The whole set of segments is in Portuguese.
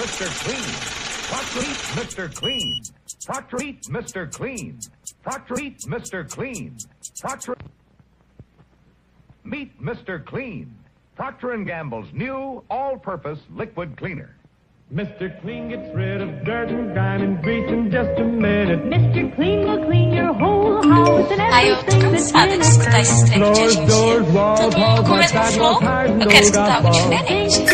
Mr. Clean. Proctor Eat Mr. Clean. Proctor Eat Mr. Clean. Proctor Eat Mr. Clean. Proctor Meet Mr. Clean. Procter & Gamble's new all-purpose liquid cleaner. Mr. Clean gets rid of dirt and grime and grease in just a minute. Eu tô cansada de escutar it. esses trem de hoje em dia. Todo mundo com o mesmo flow. Eu quero escutar algo diferente.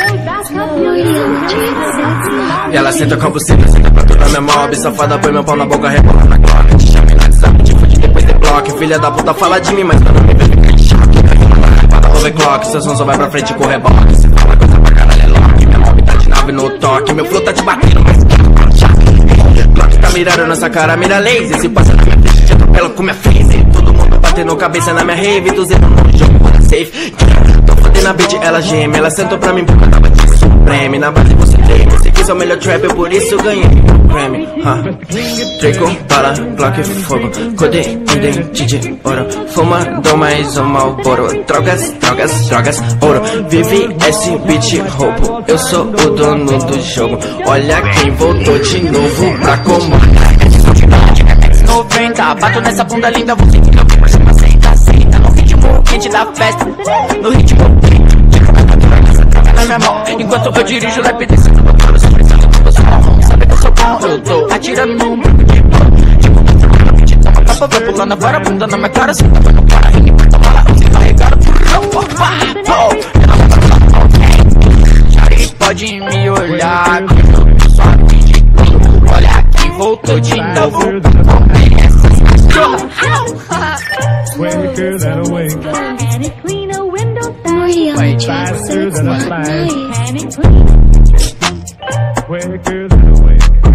E ela senta com a buceta, senta pra toda minha mob Safada põe meu pau na boca, rebola na glock Te chama no WhatsApp, te fude depois de bloco Filha da puta fala de mim, mas quando me vê fica de choque Para overclock, seu som só vai pra frente com reboque. Cê fala coisa pra caralho, é lock. Minha mob tá de nave no toque. Meu flow tá te batendo, mas que Glock tá mirando nessa cara, mira laser. Se passa na minha frente, te atropela com minha mundo batendo cabeça na minha rave Tu zero no jogo, bora safe. Tô fodendo a beat, ela geme Ela sentou pra mim porque tava de supreme. Na base você treme, você quis o melhor trap Por isso ganhei o Grammy. Ha. Draco, bala, Glock, fogo. Codeine, DJ, ouro. Fumando mais um malboro Drogas, drogas, drogas, ouro. Vive esse beat roubo. Eu sou o dono do jogo. Olha quem voltou de novo pra comandar. 90, bato nessa bunda linda, você que da festa, no ritmo na minha mão Enquanto eu dirijo, rap desse eu Sabe que eu sou bom, eu tô atirando no mundo de pão Tipo, vai pulando fora, bunda na minha cara Cê tá vendo para, ringue, vai tomar lá, você carregado por papo Jari pode me olhar, eu só de tudo Olha quem voltou de novo. Quicker When the girl. Clean a window side. Way faster than a flash. When the girl that awake.